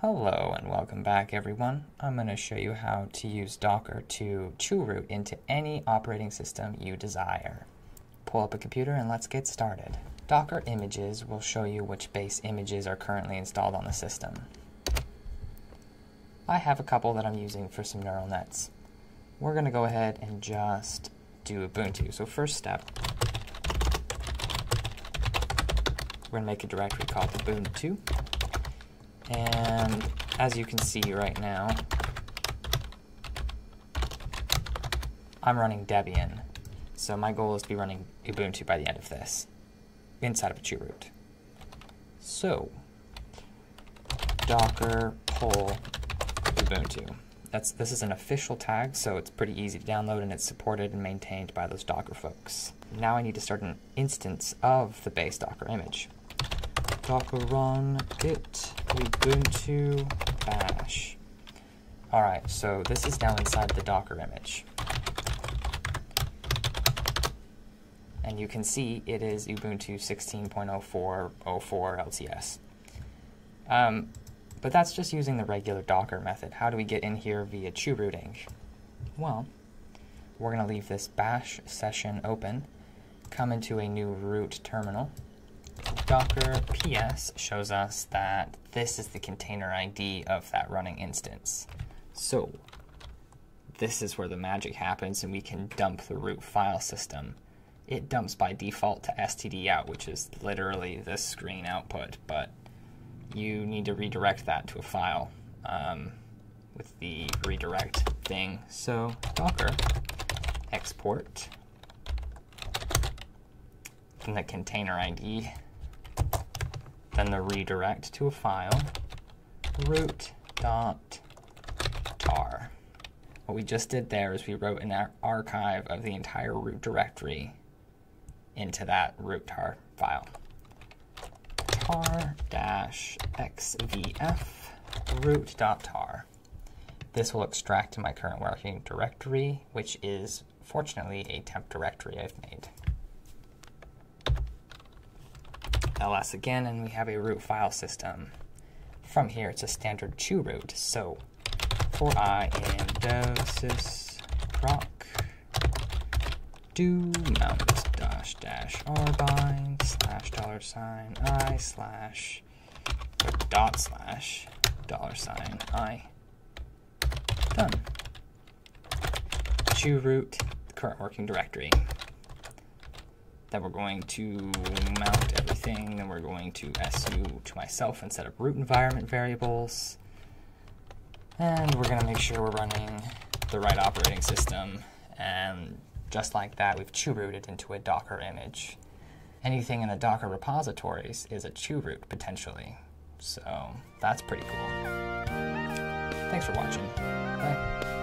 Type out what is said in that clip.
Hello and welcome back everyone. I'm going to show you how to use Docker to chroot into any operating system you desire. Pull up a computer and let's get started. Docker images will show you which base images are currently installed on the system. I have a couple that I'm using for some neural nets. We're going to go ahead and just do Ubuntu. So first step, we're going to make a directory called Ubuntu. And as you can see right now, I'm running Debian. So my goal is to be running Ubuntu by the end of this, inside of a chroot. So, docker pull Ubuntu. That's, this is an official tag, so it's pretty easy to download and it's supported and maintained by those Docker folks. Now I need to start an instance of the base Docker image docker run git ubuntu bash. Alright, so this is now inside the Docker image. And you can see it is Ubuntu 16.04.04 LTS. Um, but that's just using the regular Docker method. How do we get in here via chrooting? Well, we're going to leave this bash session open, come into a new root terminal, Docker PS shows us that this is the container ID of that running instance. So this is where the magic happens and we can dump the root file system. It dumps by default to std out, which is literally this screen output, but you need to redirect that to a file um, with the redirect thing. So docker export from the container ID then the redirect to a file, root.tar. What we just did there is we wrote an archive of the entire root directory into that root tar file. tar dash xvf root.tar. This will extract to my current working directory, which is fortunately a temp directory I've made. Ls again, and we have a root file system. From here, it's a standard chroot. So for i in dev sys proc do mount dash dash r bind slash dollar sign i slash dot slash dollar sign i. Done. chroot current working directory that we're going to mount everything, then we're going to su to myself and set up root environment variables. And we're going to make sure we're running the right operating system. And just like that, we've chrooted into a Docker image. Anything in the Docker repositories is a chroot potentially. So that's pretty cool. Thanks for watching. Bye.